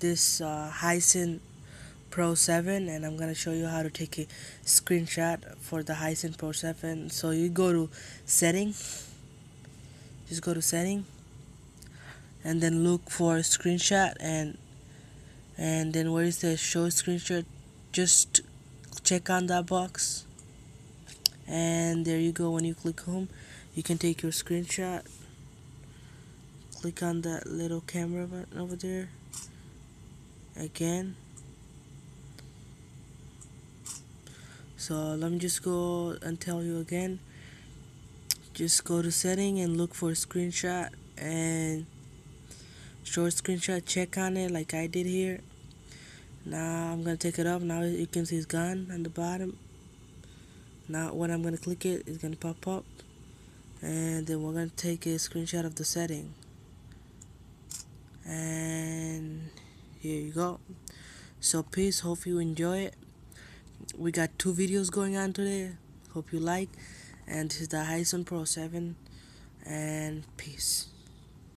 this uh, Hisense Pro 7 and I'm gonna show you how to take a screenshot for the Hisense Pro 7 so you go to setting just go to setting and then look for screenshot and and then where is the show screenshot just check on that box and there you go. When you click home you can take your screenshot. Click on that little camera button over there again. So let me just go and tell you again. Just go to setting and look for screenshot and short screenshot. Check on it like I did here. Now I'm gonna take it up now you can see it's gone on the bottom. Now when I'm gonna click it it's gonna pop up. And then we're gonna take a screenshot of the setting. And here you go. So peace. Hope you enjoy it. We got two videos going on today. Hope you like. And this is the Hisense Pro 7 and peace